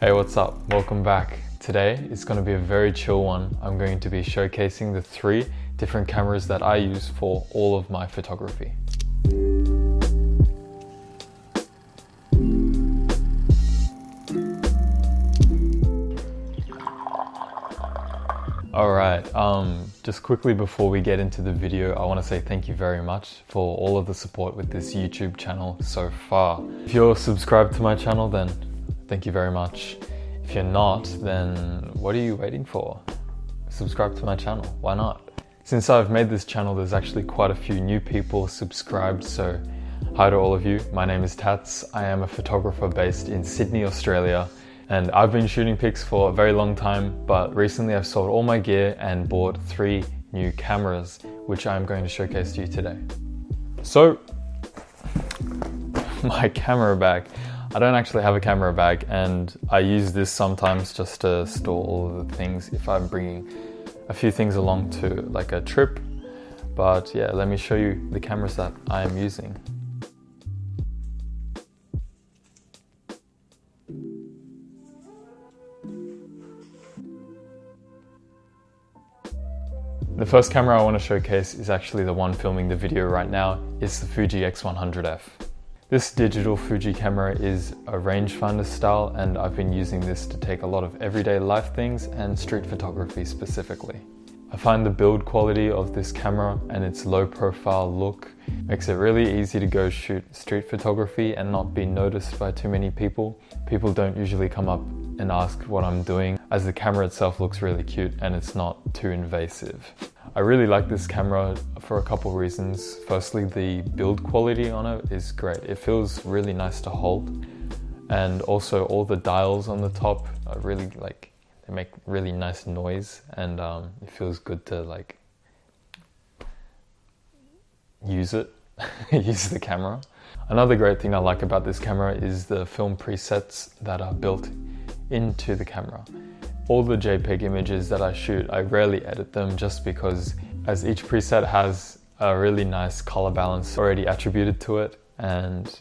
Hey, what's up? Welcome back. Today is going to be a very chill one. I'm going to be showcasing the three different cameras that I use for all of my photography. Alright, um, just quickly before we get into the video, I want to say thank you very much for all of the support with this YouTube channel so far. If you're subscribed to my channel, then thank you very much. If you're not, then what are you waiting for? Subscribe to my channel, why not? Since I've made this channel, there's actually quite a few new people subscribed, so hi to all of you. My name is Tats. I am a photographer based in Sydney, Australia and I've been shooting pics for a very long time, but recently I've sold all my gear and bought three new cameras, which I'm going to showcase to you today. So, my camera bag. I don't actually have a camera bag, and I use this sometimes just to store all the things if I'm bringing a few things along to like a trip. But yeah, let me show you the cameras that I am using. The first camera I want to showcase is actually the one filming the video right now. It's the Fuji X100F. This digital Fuji camera is a rangefinder style and I've been using this to take a lot of everyday life things and street photography specifically. I find the build quality of this camera and its low profile look makes it really easy to go shoot street photography and not be noticed by too many people. People don't usually come up and ask what I'm doing as the camera itself looks really cute and it's not too invasive. I really like this camera for a couple reasons. Firstly, the build quality on it is great. It feels really nice to hold. And also all the dials on the top are really like, they make really nice noise and um, it feels good to like use it, use the camera. Another great thing I like about this camera is the film presets that are built into the camera all the JPEG images that I shoot, I rarely edit them just because as each preset has a really nice color balance already attributed to it and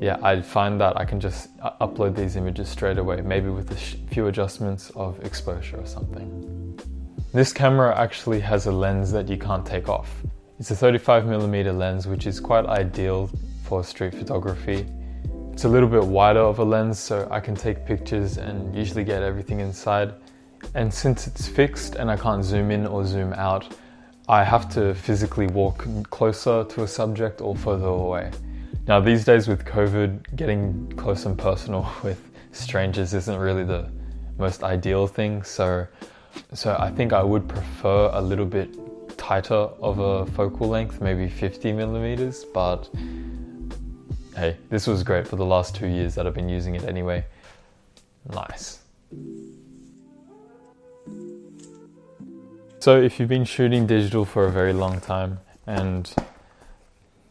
yeah, I find that I can just uh, upload these images straight away, maybe with a few adjustments of exposure or something. This camera actually has a lens that you can't take off. It's a 35mm lens, which is quite ideal for street photography it's a little bit wider of a lens so I can take pictures and usually get everything inside. And since it's fixed and I can't zoom in or zoom out, I have to physically walk closer to a subject or further away. Now these days with COVID, getting close and personal with strangers isn't really the most ideal thing. So, so I think I would prefer a little bit tighter of a focal length, maybe 50 millimeters, but hey, this was great for the last two years that I've been using it anyway. Nice. So if you've been shooting digital for a very long time and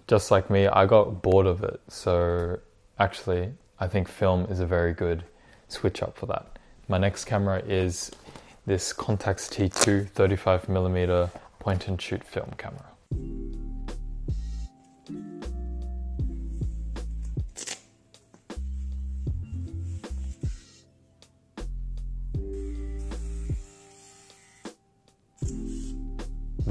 just like me, I got bored of it. So actually, I think film is a very good switch up for that. My next camera is this Contax T2 35mm point and shoot film camera.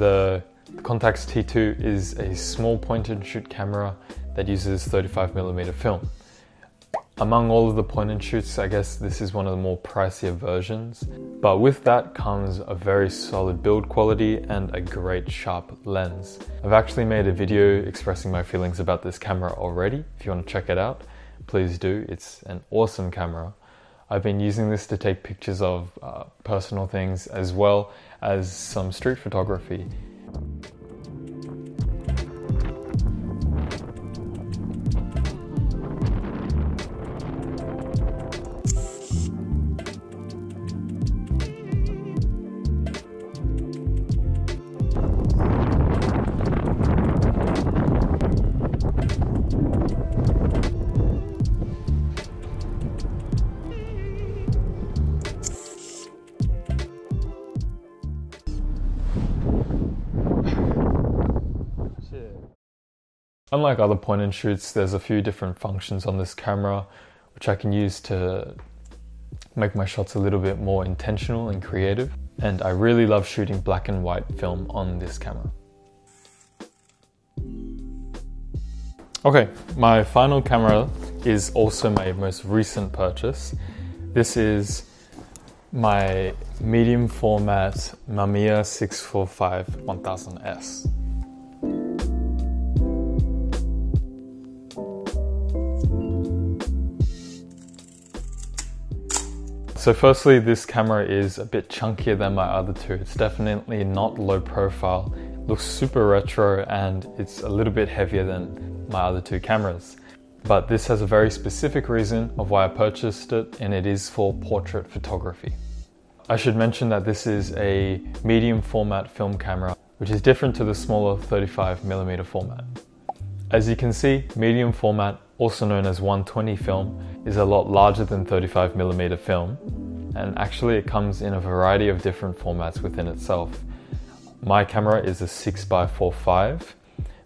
The Contax T2 is a small point and shoot camera that uses 35mm film. Among all of the point and shoots, I guess this is one of the more pricier versions, but with that comes a very solid build quality and a great sharp lens. I've actually made a video expressing my feelings about this camera already. If you want to check it out, please do. It's an awesome camera. I've been using this to take pictures of uh, personal things as well as some street photography. Unlike other point and shoots, there's a few different functions on this camera which I can use to make my shots a little bit more intentional and creative. And I really love shooting black and white film on this camera. Okay, my final camera is also my most recent purchase. This is my medium format Mamiya 645 1000S. So firstly, this camera is a bit chunkier than my other two. It's definitely not low profile, looks super retro and it's a little bit heavier than my other two cameras. But this has a very specific reason of why I purchased it and it is for portrait photography. I should mention that this is a medium format film camera, which is different to the smaller 35mm format. As you can see, medium format also known as 120 film, is a lot larger than 35mm film, and actually it comes in a variety of different formats within itself. My camera is a 6x45,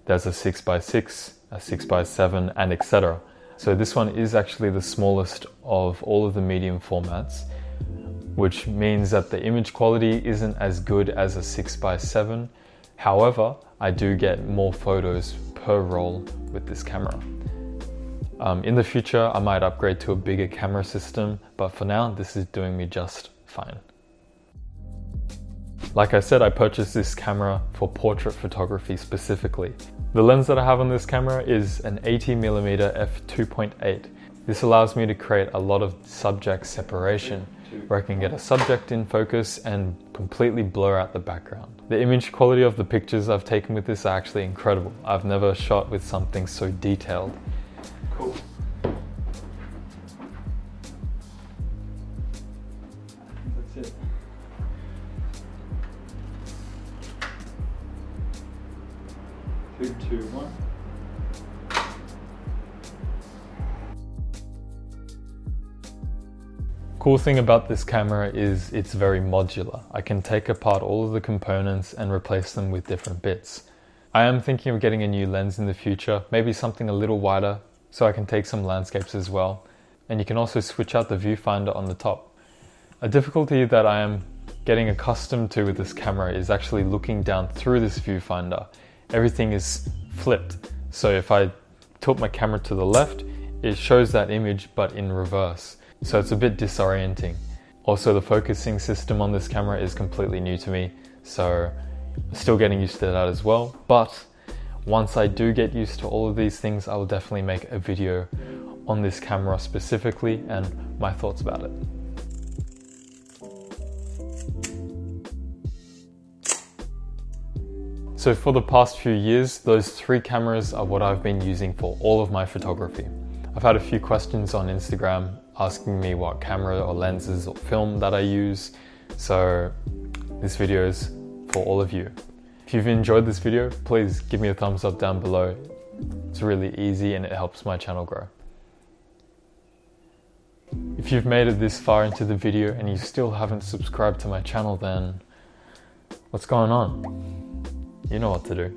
there's a 6x6, a 6x7, and etc. So this one is actually the smallest of all of the medium formats, which means that the image quality isn't as good as a 6x7. However, I do get more photos per roll with this camera. Um, in the future, I might upgrade to a bigger camera system, but for now, this is doing me just fine. Like I said, I purchased this camera for portrait photography specifically. The lens that I have on this camera is an 80mm f2.8. This allows me to create a lot of subject separation, where I can get a subject in focus and completely blur out the background. The image quality of the pictures I've taken with this are actually incredible. I've never shot with something so detailed. Cool. That's it. Three, two, one. Cool thing about this camera is it's very modular. I can take apart all of the components and replace them with different bits. I am thinking of getting a new lens in the future, maybe something a little wider, so I can take some landscapes as well. And you can also switch out the viewfinder on the top. A difficulty that I am getting accustomed to with this camera is actually looking down through this viewfinder. Everything is flipped. So if I tilt my camera to the left, it shows that image but in reverse. So it's a bit disorienting. Also the focusing system on this camera is completely new to me, so still getting used to that as well. But once I do get used to all of these things, I will definitely make a video on this camera specifically and my thoughts about it. So for the past few years, those three cameras are what I've been using for all of my photography. I've had a few questions on Instagram asking me what camera or lenses or film that I use. So this video is for all of you. If you've enjoyed this video, please give me a thumbs up down below. It's really easy and it helps my channel grow. If you've made it this far into the video and you still haven't subscribed to my channel, then what's going on? You know what to do.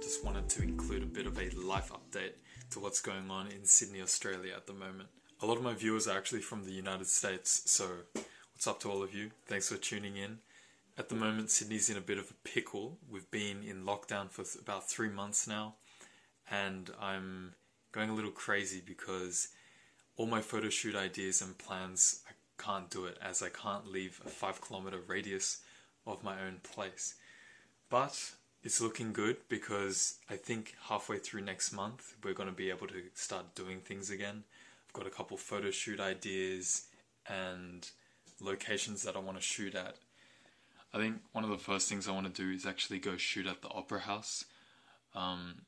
Just wanted to include a bit of a life update to what's going on in Sydney, Australia at the moment. A lot of my viewers are actually from the United States, so What's up to all of you? Thanks for tuning in. At the moment, Sydney's in a bit of a pickle. We've been in lockdown for about three months now, and I'm going a little crazy because all my photo shoot ideas and plans, I can't do it as I can't leave a five kilometer radius of my own place. But it's looking good because I think halfway through next month we're going to be able to start doing things again. I've got a couple photo shoot ideas and locations that I want to shoot at. I think one of the first things I want to do is actually go shoot at the Opera House. Um,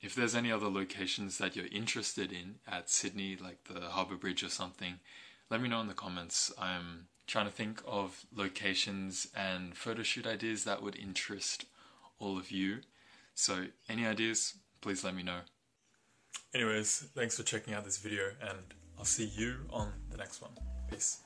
if there's any other locations that you're interested in at Sydney, like the Harbour Bridge or something, let me know in the comments. I'm trying to think of locations and photo shoot ideas that would interest all of you. So, any ideas, please let me know. Anyways, thanks for checking out this video, and I'll see you on the next one. Peace.